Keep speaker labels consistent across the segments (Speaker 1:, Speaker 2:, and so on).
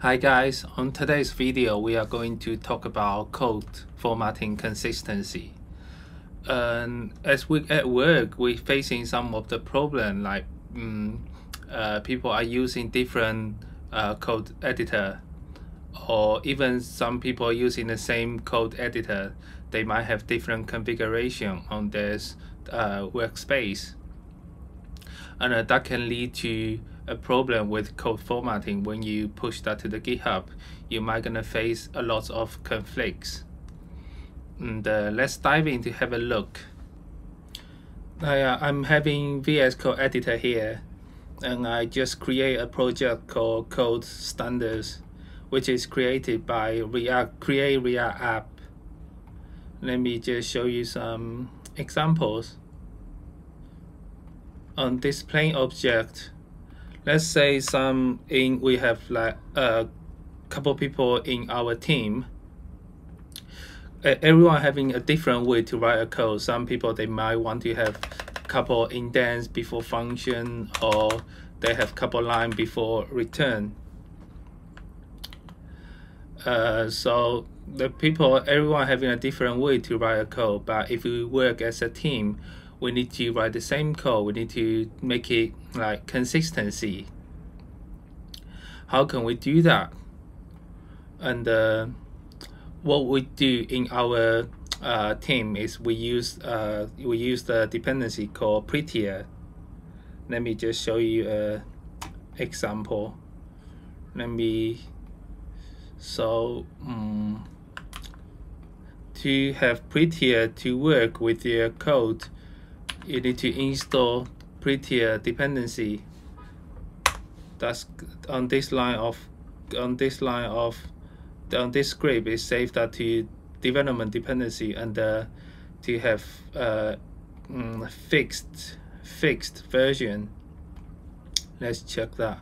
Speaker 1: Hi guys, on today's video we are going to talk about code formatting consistency. And as we at work we're facing some of the problem like um, uh, people are using different uh, code editor. Or even some people using the same code editor. They might have different configuration on this uh, workspace. And uh, that can lead to a problem with code formatting. When you push that to the GitHub you might gonna face a lot of conflicts. And uh, let's dive in to have a look. Uh, I'm having VS Code editor here and I just create a project called code standards which is created by React create React app. Let me just show you some examples. On display object let's say some in we have like a couple people in our team. Everyone having a different way to write a code. Some people they might want to have a couple indents before function or they have couple line before return. Uh, so the people everyone having a different way to write a code. But if we work as a team we need to write the same code we need to make it like consistency. How can we do that? And uh, what we do in our uh, team is we use uh, we use the dependency called prettier. Let me just show you a example. Let me so um, to have prettier to work with your code you need to install prettier dependency. That's on this line of on this line of on this script is saved that to development dependency and uh, to have uh, mm, fixed fixed version. Let's check that.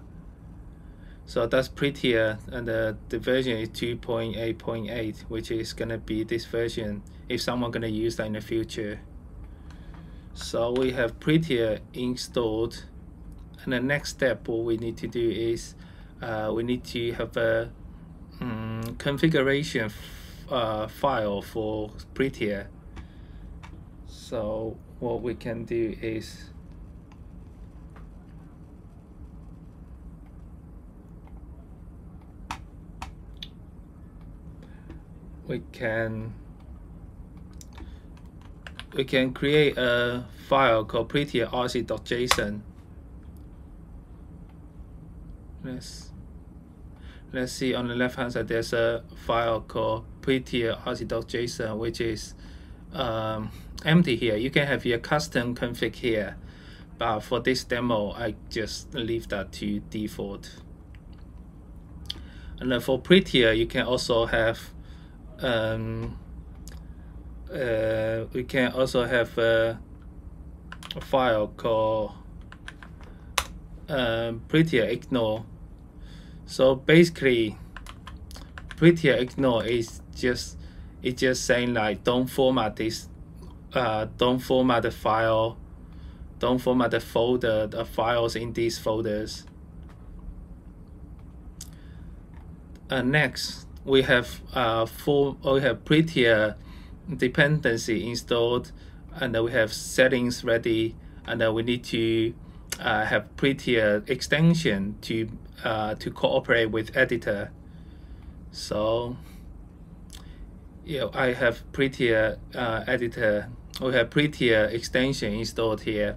Speaker 1: So that's prettier and uh, the version is 2.8.8 which is gonna be this version if someone gonna use that in the future so we have prettier installed. And the next step what we need to do is uh, we need to have a um, configuration uh, file for prettier. So what we can do is we can we can create a file called prettier.rc.json. Let's let's see on the left hand side there's a file called prettier.rc.json which is um, empty here. You can have your custom config here, but for this demo I just leave that to default. And then for prettier you can also have um, uh, we can also have a, a file called uh, prettier ignore. So basically prettier ignore is just it's just saying like don't format this uh, don't format the file don't format the folder the files in these folders. Uh, next we have uh, for we have prettier dependency installed and then we have settings ready and then we need to uh, have prettier extension to uh, to cooperate with editor. So yeah I have prettier uh, editor we have prettier extension installed here.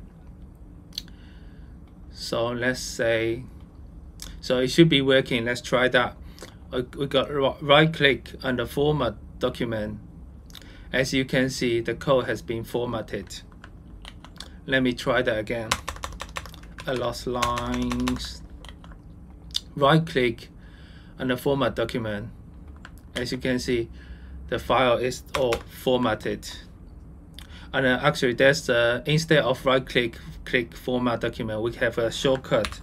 Speaker 1: So let's say so it should be working. Let's try that. We got right click on the format document as you can see, the code has been formatted. Let me try that again. I lost lines. Right click on the format document. As you can see, the file is all formatted. And actually, there's uh, instead of right click, click format document, we have a shortcut.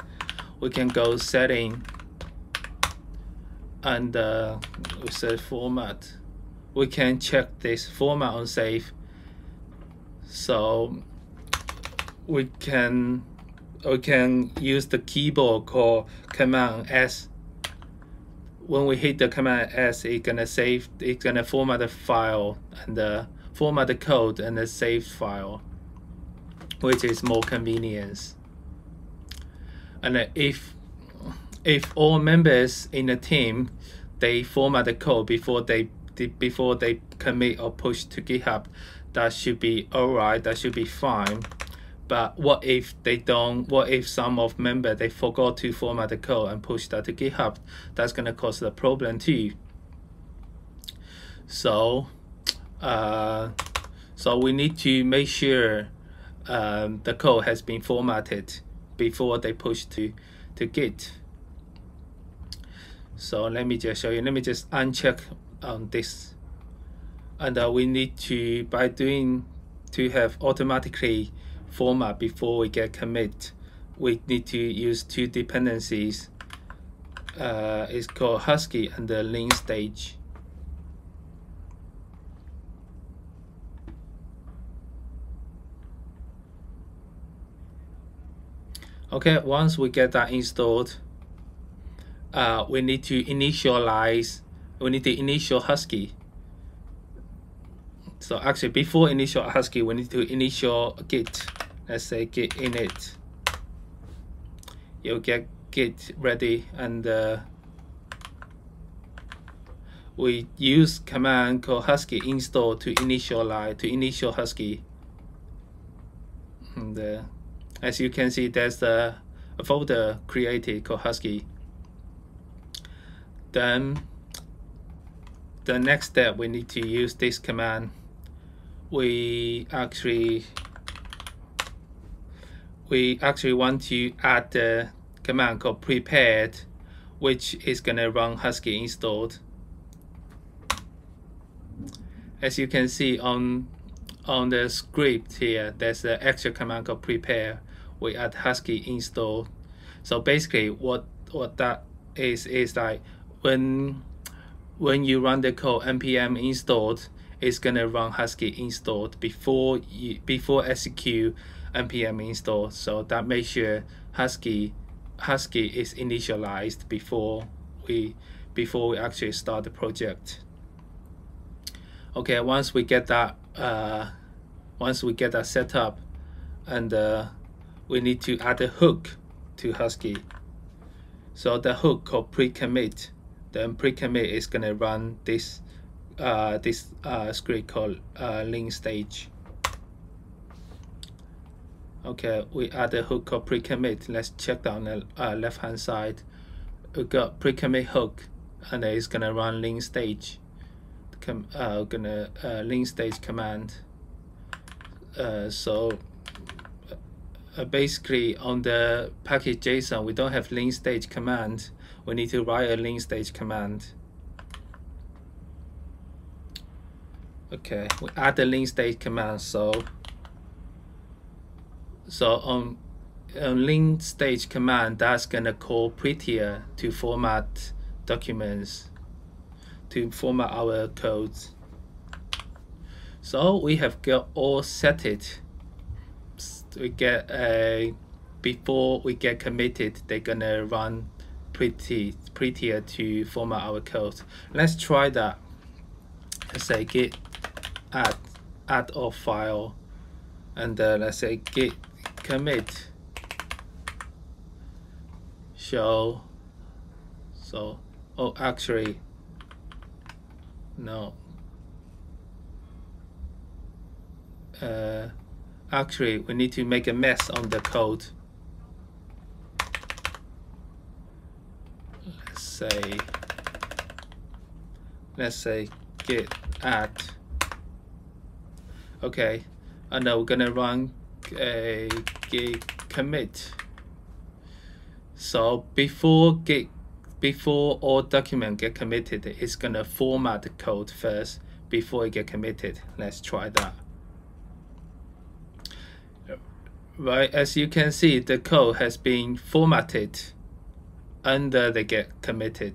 Speaker 1: We can go setting and uh, we say format we can check this format on save so we can we can use the keyboard called command S when we hit the command S, it's gonna save, it's gonna format the file and uh, format the code and the saved file, which is more convenience. And if if all members in the team they format the code before they before they commit or push to GitHub, that should be alright. That should be fine. But what if they don't? What if some of member they forgot to format the code and push that to GitHub? That's gonna cause a problem too. So, uh, so we need to make sure um, the code has been formatted before they push to to Git. So let me just show you. Let me just uncheck on this, and uh, we need to by doing to have automatically format before we get commit, we need to use two dependencies. Uh, it's called Husky and the lint-staged. Okay, once we get that installed, uh, we need to initialize, we need to initial Husky. So actually before initial Husky, we need to initial Git let's say git init you'll get git ready and uh, we use command called husky install to initialize to initial husky and uh, as you can see there's a, a folder created called husky then the next step we need to use this command we actually we actually want to add the command called prepared, which is going to run Husky installed. As you can see on on the script here, there's the extra command called prepare. We add Husky install. So basically, what what that is is like when when you run the code npm installed, it's gonna run Husky installed before you before execute npm install so that makes sure husky husky is initialized before we before we actually start the project. Okay once we get that uh, once we get that set up and uh, we need to add a hook to husky. So the hook called pre-commit then pre-commit is going to run this uh, this uh, script called uh, lint-staged Okay, we add a hook called pre-commit. Let's check down the uh, left hand side. We got pre-commit hook, and it's gonna run lint-staged. Com uh, gonna uh, lint-staged command. Uh, so uh, basically on the package JSON, we don't have lint-staged command. We need to write a lint-staged command. Okay, we add the lint-staged command. So so on, on lint-staged command, that's gonna call prettier to format documents, to format our codes. So we have got all set it. We get a before we get committed, they're gonna run pretty prettier to format our code. Let's try that. Let's say git add add all file, and uh, let's say git commit. Show. So oh actually no. Uh, actually we need to make a mess on the code let's say let's say git add okay and now we're gonna run a git commit. So before git before all document get committed, it's gonna format the code first before it get committed. Let's try that. Right, as you can see, the code has been formatted under the get committed.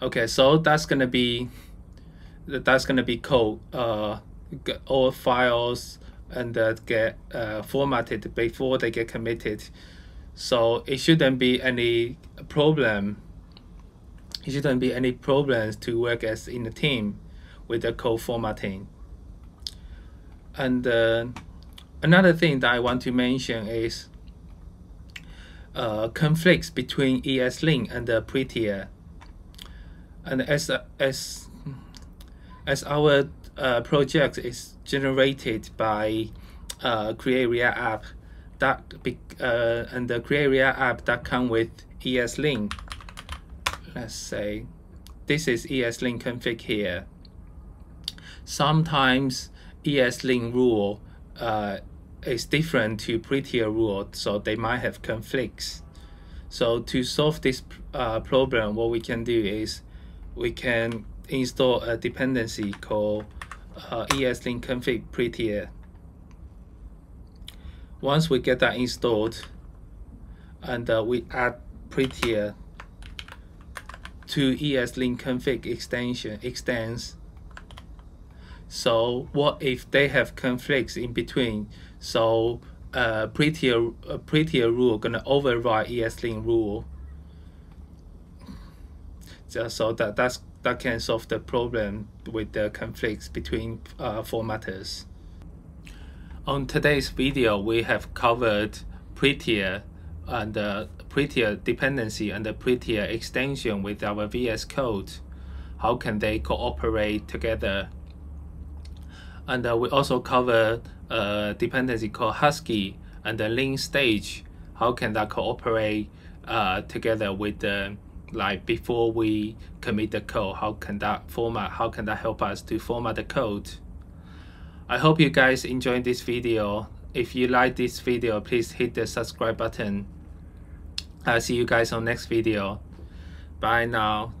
Speaker 1: Okay, so that's gonna be that's gonna be code uh, all files and uh, get uh, formatted before they get committed. So it shouldn't be any problem. It shouldn't be any problems to work as in a team with the code formatting. And uh, another thing that I want to mention is uh, conflicts between ESLint and the Prettier. And as as as our uh, project is generated by uh, Create React app that be, uh, and the Create React app that come with ESLint. Let's say this is ESLint config here. Sometimes ESLint rule uh, is different to Prettier rule, so they might have conflicts. So to solve this uh, problem, what we can do is we can install a dependency called uh, ESLint config prettier. Once we get that installed, and uh, we add prettier to ESLint config extension extends. So what if they have conflicts in between? So uh, prettier uh, prettier rule gonna override ESLint rule. Just so that that's that can solve the problem with the conflicts between uh, formatters. On today's video, we have covered Prettier and the Prettier dependency and the Prettier extension with our VS Code. How can they cooperate together? And uh, we also covered a dependency called Husky and the lint-staged. How can that cooperate uh, together with the like before we commit the code? How can that format how can that help us to format the code? I hope you guys enjoyed this video. If you like this video please hit the subscribe button. I'll see you guys on next video. Bye now